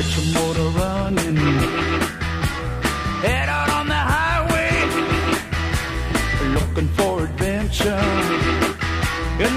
Get your motor running. Head out on the highway, looking for adventure. And